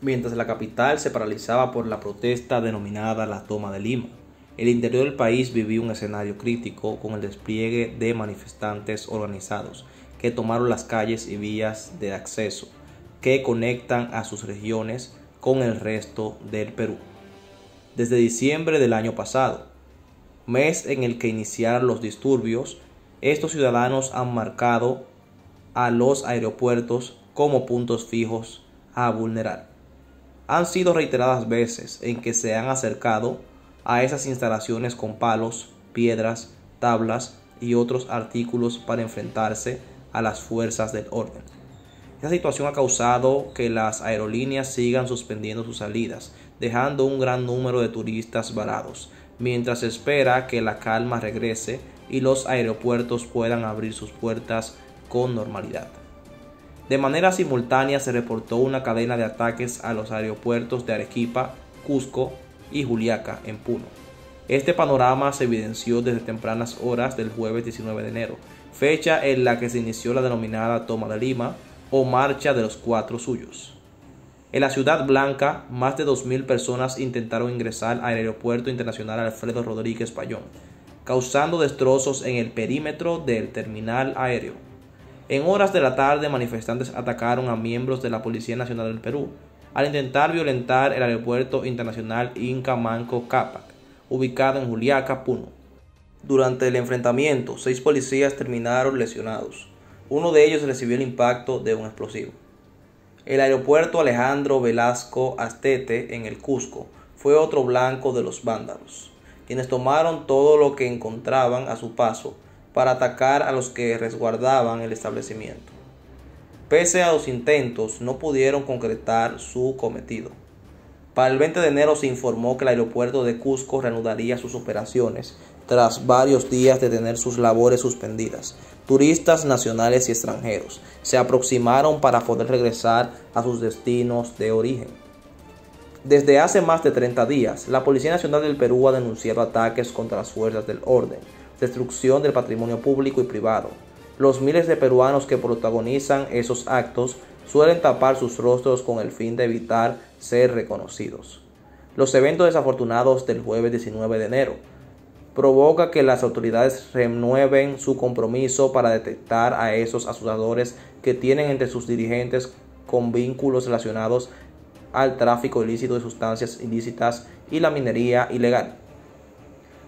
mientras la capital se paralizaba por la protesta denominada la toma de Lima. El interior del país vivía un escenario crítico con el despliegue de manifestantes organizados que tomaron las calles y vías de acceso que conectan a sus regiones con el resto del Perú. Desde diciembre del año pasado, mes en el que iniciaron los disturbios, estos ciudadanos han marcado a los aeropuertos como puntos fijos a vulnerar. Han sido reiteradas veces en que se han acercado a esas instalaciones con palos, piedras, tablas y otros artículos para enfrentarse a las fuerzas del orden. Esta situación ha causado que las aerolíneas sigan suspendiendo sus salidas, dejando un gran número de turistas varados, mientras se espera que la calma regrese y los aeropuertos puedan abrir sus puertas con normalidad. De manera simultánea se reportó una cadena de ataques a los aeropuertos de Arequipa, Cusco y Juliaca en Puno. Este panorama se evidenció desde tempranas horas del jueves 19 de enero, fecha en la que se inició la denominada Toma de Lima o Marcha de los Cuatro Suyos. En la Ciudad Blanca, más de 2.000 personas intentaron ingresar al Aeropuerto Internacional Alfredo Rodríguez Payón, causando destrozos en el perímetro del terminal aéreo. En horas de la tarde, manifestantes atacaron a miembros de la Policía Nacional del Perú al intentar violentar el Aeropuerto Internacional Inca Manco Cápac, ubicado en Juliaca, Puno. Durante el enfrentamiento, seis policías terminaron lesionados. Uno de ellos recibió el impacto de un explosivo. El aeropuerto Alejandro Velasco Astete en el Cusco fue otro blanco de los vándalos, quienes tomaron todo lo que encontraban a su paso para atacar a los que resguardaban el establecimiento. Pese a los intentos, no pudieron concretar su cometido. Para el 20 de enero se informó que el aeropuerto de Cusco reanudaría sus operaciones tras varios días de tener sus labores suspendidas. Turistas nacionales y extranjeros se aproximaron para poder regresar a sus destinos de origen. Desde hace más de 30 días, la Policía Nacional del Perú ha denunciado ataques contra las fuerzas del orden, destrucción del patrimonio público y privado. Los miles de peruanos que protagonizan esos actos suelen tapar sus rostros con el fin de evitar ser reconocidos. Los eventos desafortunados del jueves 19 de enero provoca que las autoridades renueven su compromiso para detectar a esos asusadores que tienen entre sus dirigentes con vínculos relacionados al tráfico ilícito de sustancias ilícitas y la minería ilegal.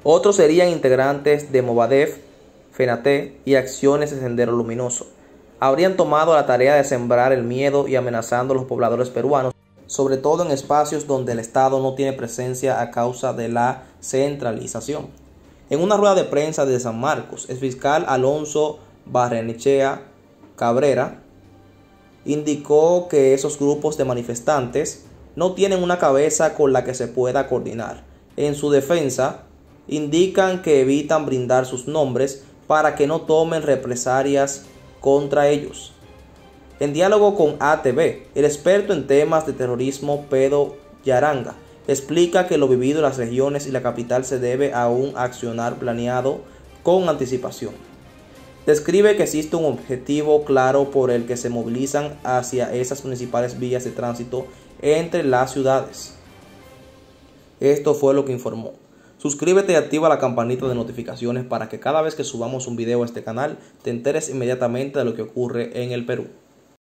Otros serían integrantes de Movadef, FENATE y Acciones de Sendero Luminoso. Habrían tomado la tarea de sembrar el miedo y amenazando a los pobladores peruanos, sobre todo en espacios donde el Estado no tiene presencia a causa de la centralización. En una rueda de prensa de San Marcos, el fiscal Alonso Barrenechea Cabrera indicó que esos grupos de manifestantes no tienen una cabeza con la que se pueda coordinar. En su defensa, indican que evitan brindar sus nombres para que no tomen represalias contra ellos. En diálogo con ATV, el experto en temas de terrorismo Pedro Yaranga explica que lo vivido en las regiones y la capital se debe a un accionar planeado con anticipación. Describe que existe un objetivo claro por el que se movilizan hacia esas principales vías de tránsito entre las ciudades. Esto fue lo que informó. Suscríbete y activa la campanita de notificaciones para que cada vez que subamos un video a este canal te enteres inmediatamente de lo que ocurre en el Perú.